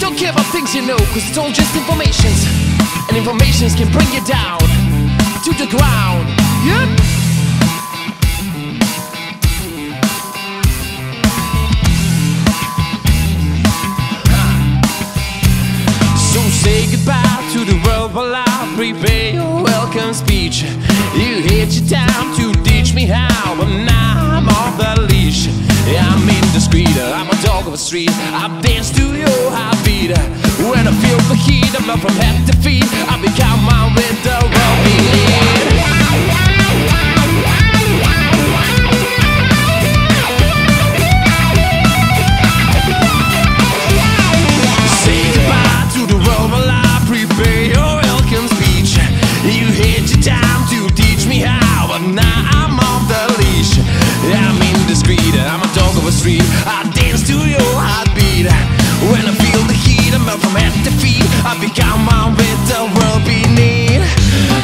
Don't care about things you know, cause it's all just informations. And informations can bring you down to the ground. Yep. So say goodbye to the world while I prepare your welcome speech. You hit your time to teach me how, but Of street. I dance to your heartbeat. When I feel the heat, I'm up from head to feet. I'm a dog of a street. I dance to your heartbeat. When I feel the heat, I'm up from head to feet. I become one with the world beneath.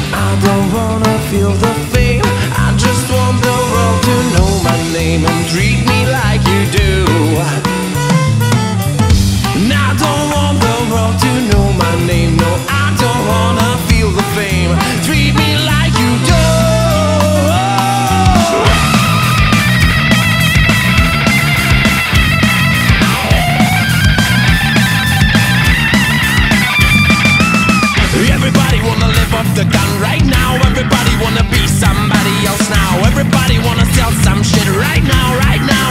I don't wanna feel the fame. I just want the world to know my name and treat me off the gun right now. Everybody wanna be somebody else now. Everybody wanna sell some shit right now, right now.